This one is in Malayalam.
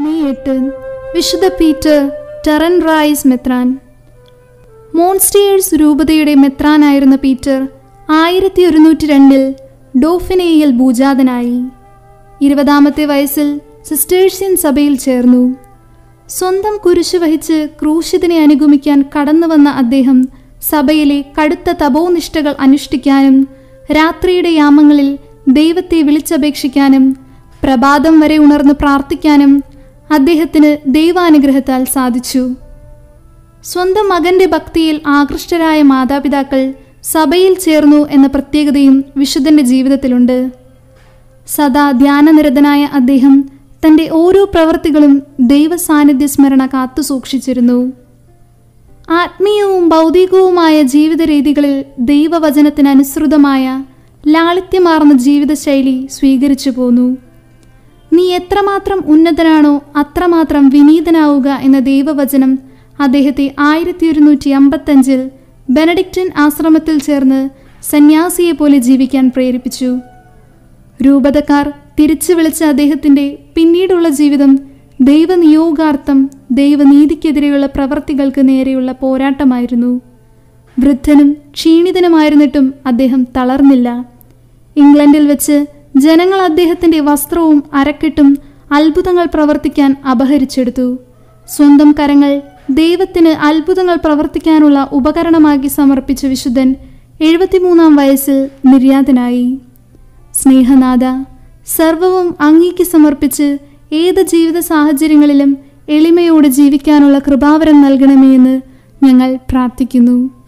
മെയ് എട്ട് വിശുദ്ധ പീറ്റർ ടെറൻ റൈസ് മെത്രാൻ. മോൺസ്റ്റിയേഴ്സ് രൂപതയുടെ മെത്രാനായിരുന്ന പീറ്റർ ആയിരത്തി ഒരുന്നൂറ്റി രണ്ടിൽ ഡോഫിനേയിൽ ഭൂജാതനായി. ഇരുപതാമത്തെ വയസ്സിൽ സിസ്റ്റേഴ്സ്യൻ സഭയിൽ ചേർന്നു. സ്വന്തം കുരിശ് വഹിച്ച് ക്രൂശിതനെ അനുഗമിക്കാൻ കടന്നു വന്ന അദ്ദേഹം സഭയിലെ കടുത്ത തപോനിഷ്ഠകൾ അനുഷ്ഠിക്കാനും രാത്രിയുടെ യാമങ്ങളിൽ ദൈവത്തെ വിളിച്ചപേക്ഷിക്കാനും പ്രഭാതം വരെ ഉണർന്ന് പ്രാർത്ഥിക്കാനും അദ്ദേഹത്തിന് ദൈവാനുഗ്രഹത്താൽ സാധിച്ചു. സ്വന്തം മകന്റെ ഭക്തിയിൽ ആകൃഷ്ടരായ മാതാപിതാക്കൾ സഭയിൽ ചേർന്നു എന്ന പ്രത്യേകതയും വിശുദ്ധന്റെ ജീവിതത്തിലുണ്ട്. സദാ ധ്യാനനിരതനായ അദ്ദേഹം തന്റെ ഓരോ പ്രവൃത്തികളും ദൈവ സാന്നിധ്യ സ്മരണ കാത്തു സൂക്ഷിച്ചിരുന്നു. ആത്മീയവും ഭൗതികവുമായ ജീവിത രീതികളിൽ ദൈവവചനത്തിനനുസൃതമായ ലാളിത്യമാർന്ന ജീവിതശൈലി സ്വീകരിച്ചു പോന്നു. നീ എത്രമാത്രം ഉന്നതനാണോ അത്രമാത്രം വിനീതനാവുക എന്ന ദൈവവചനം അദ്ദേഹത്തെ ആയിരത്തി ഒരുന്നൂറ്റി അമ്പത്തഞ്ചിൽ ബെനഡിക്റ്റൻ ആശ്രമത്തിൽ ചേർന്ന് സന്യാസിയെ പോലെ ജീവിക്കാൻ പ്രേരിപ്പിച്ചു. രൂപതക്കാർ തിരിച്ചു വിളിച്ച അദ്ദേഹത്തിന്റെ പിന്നീടുള്ള ജീവിതം ദൈവനിയോഗാർത്ഥം ദൈവനീതിക്കെതിരെയുള്ള പ്രവർത്തികൾക്ക് നേരെയുള്ള പോരാട്ടമായിരുന്നു. വൃദ്ധനും ക്ഷീണിതനുമായിരുന്നിട്ടും അദ്ദേഹം തളർന്നില്ല. ഇംഗ്ലണ്ടിൽ വെച്ച് ജനങ്ങൾ അദ്ദേഹത്തിന്റെ വസ്ത്രവും അരക്കെട്ടും അത്ഭുതങ്ങൾ പ്രവർത്തിക്കാൻ അപഹരിച്ചെടുത്തു. സ്വന്തം കരങ്ങൾ ദൈവത്തിന് അത്ഭുതങ്ങൾ പ്രവർത്തിക്കാനുള്ള ഉപകരണമാക്കി സമർപ്പിച്ച വിശുദ്ധൻ എഴുപത്തിമൂന്നാം വയസ്സിൽ നിര്യാതനായി. സ്നേഹനാഥ സർവവും അങ്ങേക്ക് സമർപ്പിച്ച് ഏത് ജീവിത സാഹചര്യങ്ങളിലും എളിമയോടെ ജീവിക്കാനുള്ള കൃപാവരം നൽകണമേ എന്ന് ഞങ്ങൾ പ്രാർത്ഥിക്കുന്നു.